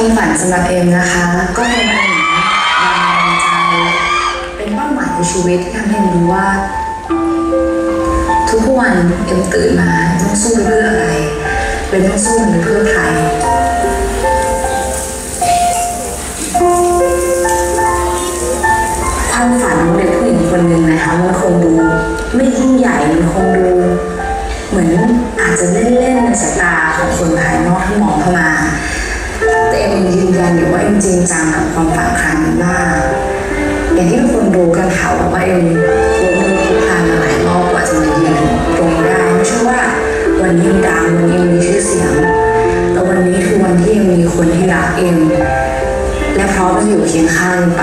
ความฝันสำหรับเอ็มนะคะ ก็เป็นเหมือนแรงบันดาลใจเป็นเป้าหมายในชีวิตที่ทำให้เอ็มรู้ว่า ทุกวันเอ็มตื่นมาต้องสู้เพื่ออะไรเป็นต้องสู้เพื่อใคร จริงจังกับความฝันครั้งนี้มาก อย่างที่ทุกคนรู้กันค่ะว่าเอ็มล้มลุกคลุกคลานมาหลายรอบกว่าจะมายืนตรงนี้ได้ไม่ใช่ว่าวันนี้เอ็มดังวันนี้เอ็มมีชื่อเสียง แต่วันนี้คือวันที่เอ็มมีคนที่รักเอ็มและพร้อมจะอยู่เคียงข้างเอ็มไป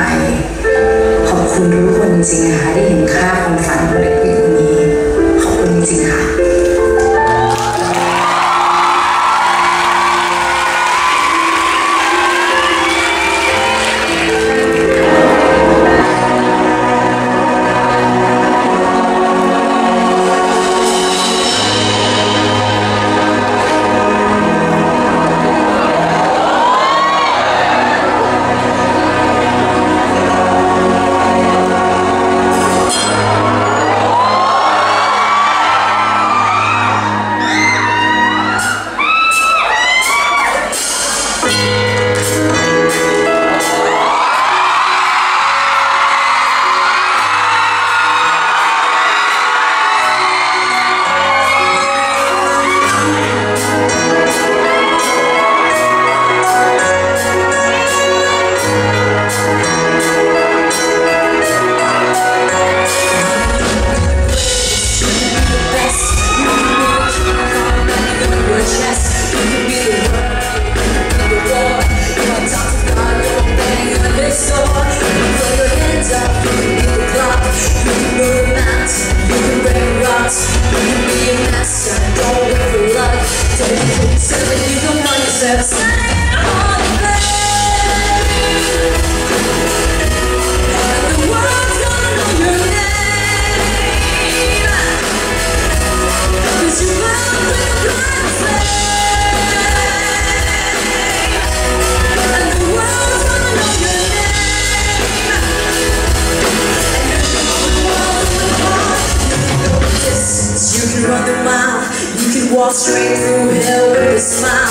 ขอบคุณทุกคนจริงๆนะคะที่เห็นค่าความฝันของเด็กผู้หญิง through hell with a smile.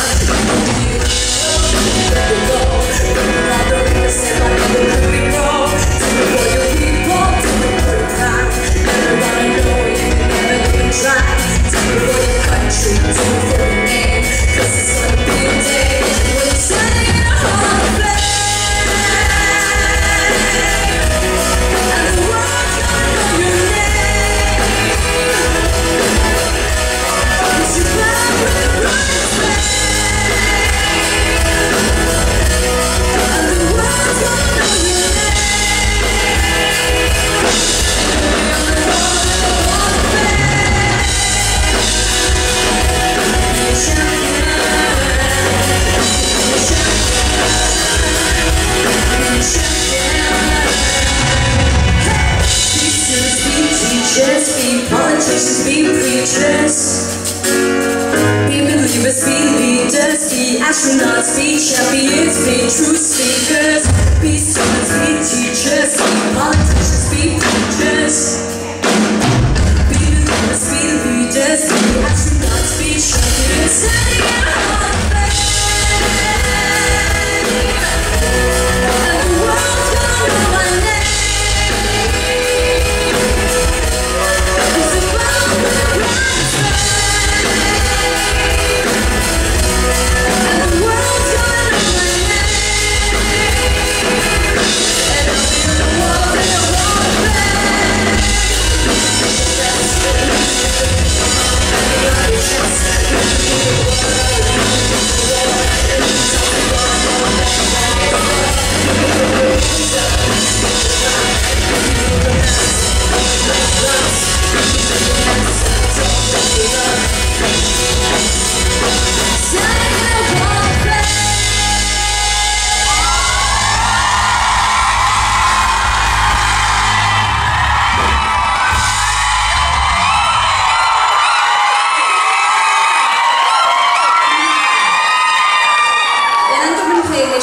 Astronauts, be champions, be true speakers. Be students, be teachers, be politicians, be preachers.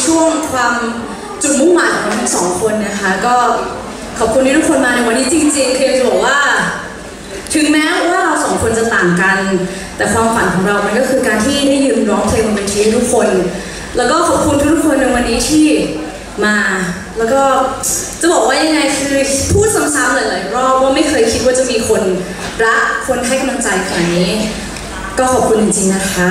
ช่วงความจุดมุ่งหมายของเราทั้งสองคนนะคะ ก็ขอบคุณที่ทุกคนมาในวันนี้จริงๆคือจะบอกว่า ถึงแม้ว่าเราสองคนจะต่างกัน แต่ความฝันของเรา มันก็คือการที่ได้ยืนร้องเพลงบนเวทีให้ทุกคน แล้วก็ขอบคุณทุกๆคนในวันนี้ที่มาแล้วก็จะบอกว่ายังไงคือพูดซ้ำๆหลายๆรอบว่าไม่เคยคิดว่าจะมีคนรักคนให้กำลังใจขนาดนี้ ก็ขอบคุณจริงๆนะคะ